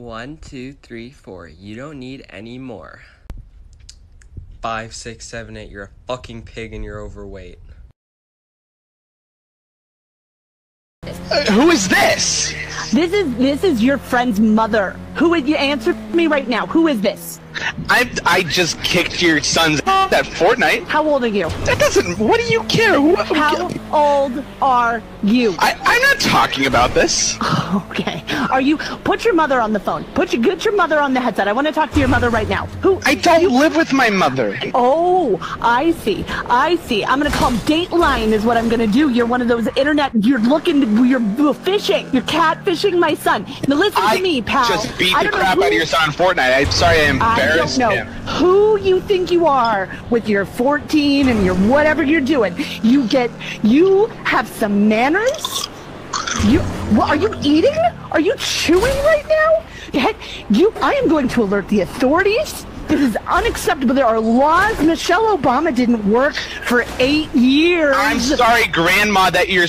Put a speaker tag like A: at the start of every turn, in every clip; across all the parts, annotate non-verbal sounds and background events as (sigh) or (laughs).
A: One, two, three, four. You don't need any more. Five, six, seven, eight. You're a fucking pig and you're overweight.
B: Uh, who is this?
C: This is this is your friend's mother. Who is you answer me right now? Who is this?
B: I I just kicked your son's ass at Fortnite.
C: How old are you?
B: That doesn't. What do you care?
C: How old are you?
B: I I'm not talking about this. (laughs)
C: Okay. Are you put your mother on the phone. Put your get your mother on the headset. I want to talk to your mother right now. Who
B: I don't live with my mother.
C: Oh, I see. I see. I'm gonna call Dateline is what I'm gonna do. You're one of those internet you're looking you're fishing. You're catfishing my son. Now listen
B: I
C: to me, pal.
B: just beat the crap
C: who-
B: out of your son on Fortnite. I'm sorry I
C: I don't know
B: him.
C: who you think you are with your 14 and your whatever you're doing. You get, you have some manners. You, what, are you eating? Are you chewing right now? Heck, you, I am going to alert the authorities. This is unacceptable. There are laws. Michelle Obama didn't work for eight years.
B: I'm sorry, Grandma, that you're.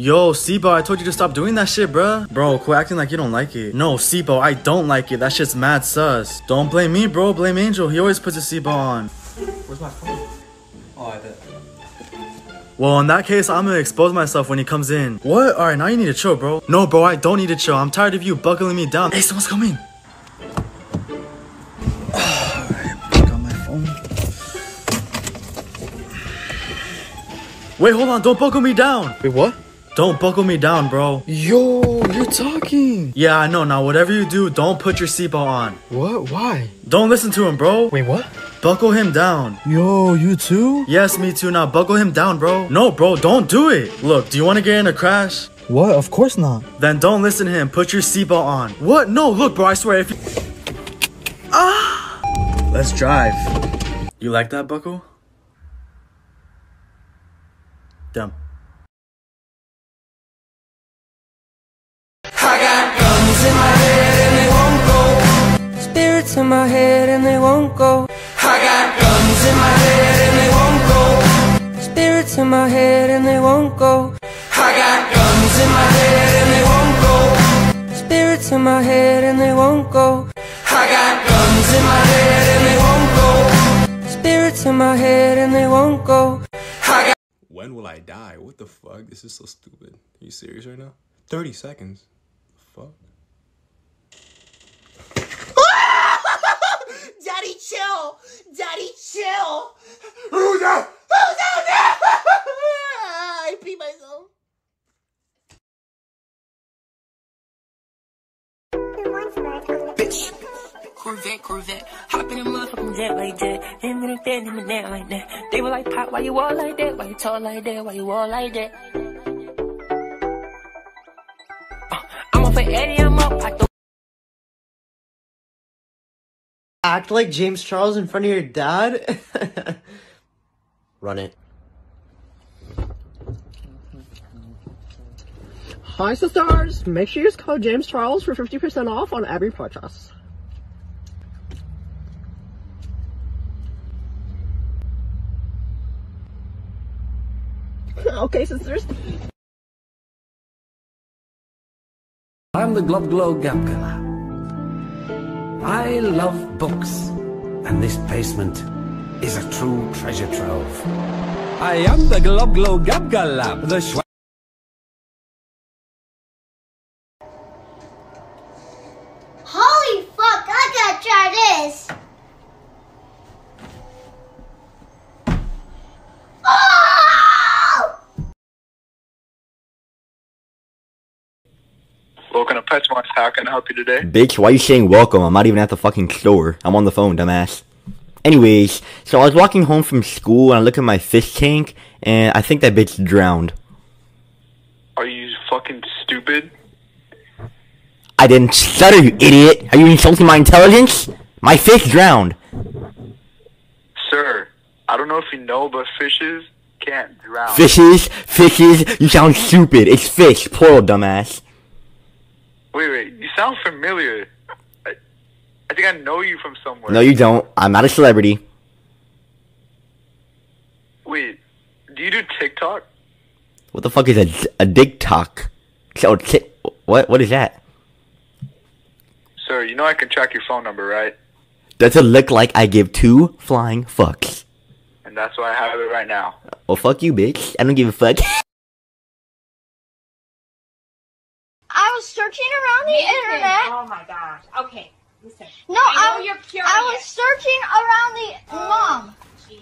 D: Yo, Sibo, I told you to stop doing that shit, bruh. Bro, quit acting like you don't like it. No, Sibo, I don't like it. That shit's mad sus. Don't blame me, bro. Blame Angel. He always puts a Sibo on.
A: Where's my phone? Oh, I bet.
D: Well, in that case, I'm gonna expose myself when he comes in. What? Alright, now you need to chill, bro. No, bro, I don't need to chill. I'm tired of you buckling me down. Hey, someone's coming. Got my phone. Wait, hold on. Don't buckle me down.
E: Wait, what?
D: Don't buckle me down, bro.
E: Yo, you're talking.
D: Yeah, I know. Now, whatever you do, don't put your seatbelt on.
E: What? Why?
D: Don't listen to him, bro.
E: Wait, what?
D: Buckle him down.
E: Yo, you too?
D: Yes, me too. Now buckle him down, bro. No, bro, don't do it. Look, do you want to get in a crash?
E: What? Of course not.
D: Then don't listen to him. Put your seatbelt on. What? No, look, bro. I swear, if you... Ah! Let's drive. You like that, Buckle? Damn.
F: Spirits in my head and they won't go. I got guns in my head and they won't go. Spirits in my head and they won't go. I got guns in my head and they won't go. Spirits in my head and they won't go. I got guns in my head and they won't go. Spirits in my head and they won't go.
G: When will I die? What the fuck? This is so stupid. Are you serious right now? 30 seconds. Fuck.
H: Daddy, chill! Daddy, chill! Who's that? Who's out there? (laughs) I pee myself.
F: bitch. Corvette, Corvette. Hop in a motherfucking jet like that. And then that, and then that like that. They were like, Pop, why you all like that? Why you tall like that? Why you all like that? Uh, I'm off for Eddie, I'm up. I
I: Act like James Charles in front of your dad? (laughs) Run it.
J: Hi, sisters! Make sure you use code James Charles for 50% off on every purchase. (laughs) okay, sisters.
K: I'm the Glob Glow Gabgala. I love books, and this basement is a true treasure trove. I am the Glob Glow Gabgala, the schwa-
L: Holy fuck, I gotta try this. Oh!
M: Welcome to PetSmart. How can I help you today?
N: Bitch, why are you saying welcome? I'm not even at the fucking store. I'm on the phone, dumbass. Anyways, so I was walking home from school and I look at my fish tank and I think that bitch drowned.
M: Are you fucking stupid?
N: I didn't stutter, you idiot! Are you insulting my intelligence? My fish drowned.
M: Sir, I don't know if you know, but fishes can't drown.
N: Fishes, fishes, you sound stupid. It's fish, plural, dumbass.
M: Sound familiar. I, I think I know you from somewhere.
N: No, you don't. I'm not a celebrity.
M: Wait, do you do TikTok?
N: What the fuck is a, a TikTok? So, ti- What? What is that?
M: Sir, you know I can track your phone number, right?
N: Does it look like I give two flying fucks?
M: And that's why I have it right now.
N: Well, fuck you, bitch. I don't give a fuck. (laughs)
L: I was searching around the internet.
O: Oh my gosh. Okay, listen.
L: No,
O: I know you're
L: I was searching around the oh, mom.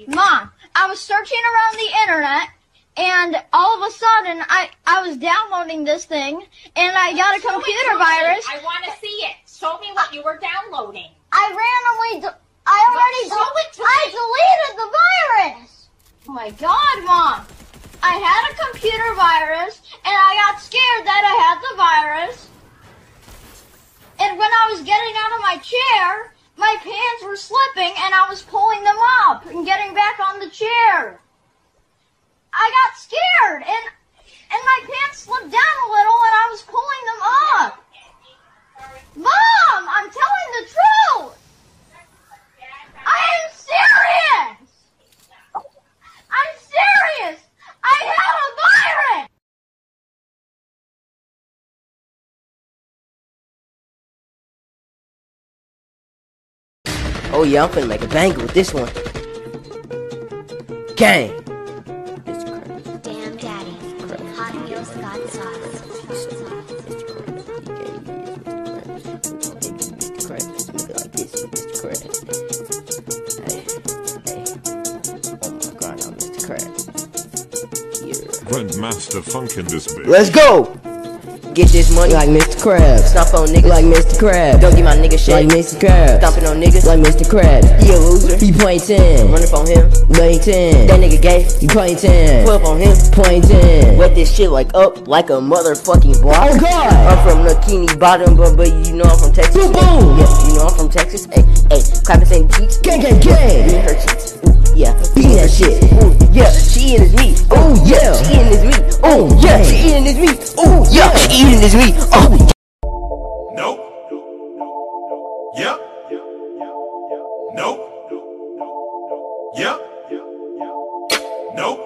L: Mom, I was searching around the internet, and all of a sudden, I I was downloading this thing, and I got a
O: Show
L: computer virus.
O: I want to see it. Show me what you were downloading.
L: I randomly. I already.
O: show it to
L: I deleted the virus. Oh my God, Mom! I had a computer virus, and I got scared that I had the virus. And when I was getting out of my chair, my pants were slipping, and I was pulling them up and getting back on the chair. I got scared, and and my pants slipped down a little, and I was pulling them up. Mom, I'm telling the truth. I am serious. I'm serious. I had a virus.
P: Oh yeah, I'm finna make a banger with this one. Gang.
L: Damn, Daddy. Hot Wheels sauce.
Q: Grandmaster Funk in this bitch.
P: Let's go! Get this money like Mr. Krabs. Stomp on niggas like Mr. Krabs. Don't get my nigga shit like Mr. Krabs. Stomping on niggas like Mr. Krabs. He a loser. He point 10. Running from him. Lane 10. That nigga gay. He point 10. 12 on him. Point 10. Wet this shit like up like a motherfucking block. Oh god! I'm from Bikini Bottom, but, but you know I'm from Texas. Boom boom! Yeah, you know I'm from Texas. Hey, hey, clapping same cheeks. Gang gang gang! Her cheeks. Ooh, yeah, beating that shit. She eating. Oh
Q: Nope. Yep. Nope. Yep. Nope.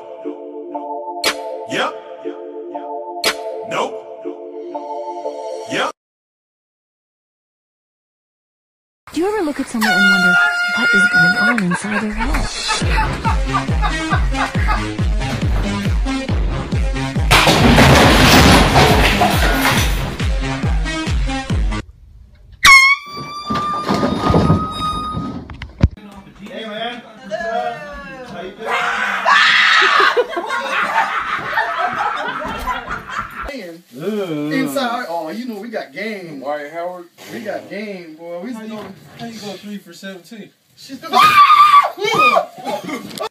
Q: Yep. Nope. Yep.
R: Do you ever look at someone and wonder what is going on inside their head?
S: Doing? Inside, oh, you know we got game. Wyatt Howard, we got game, boy. We how you, how you go three for seventeen?
Q: He's (laughs)